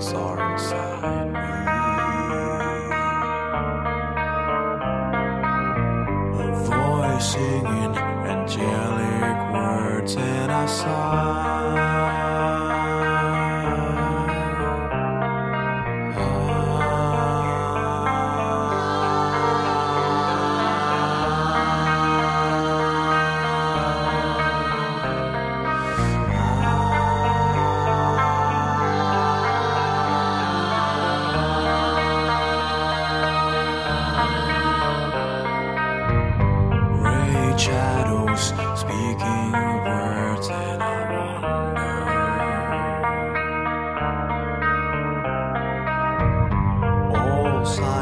thoughts are inside me. A voice singing angelic words, and I sigh. Side.